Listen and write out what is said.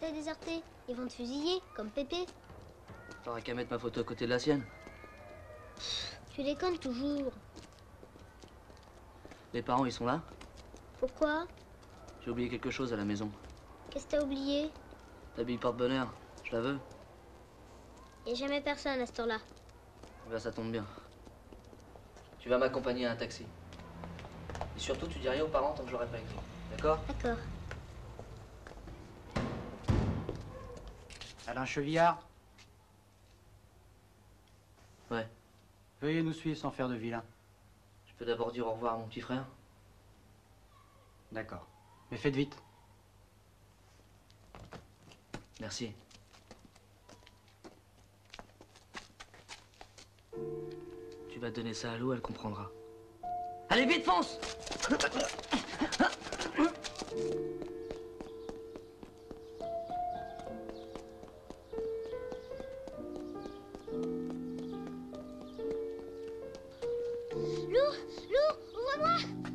t'as déserté Ils vont te fusiller, comme Pépé. T'auras qu'à mettre ma photo à côté de la sienne. Tu déconnes toujours. Les parents, ils sont là? Pourquoi? J'ai oublié quelque chose à la maison. Qu'est-ce que t'as oublié? Ta bille porte-bonheur, je la veux. Y a jamais personne à ce temps-là. Eh ben, ça tombe bien. Tu vas m'accompagner à un taxi. Et surtout, tu dis rien aux parents tant que je l'aurai pas écrit. D'accord? D'accord. Alain Chevillard, Ouais. veuillez nous suivre sans faire de vilain. Je peux d'abord dire au revoir à mon petit frère D'accord. Mais faites vite. Merci. Tu vas donner ça à Lou, elle comprendra. Allez, vite, fonce 卢，卢，我来。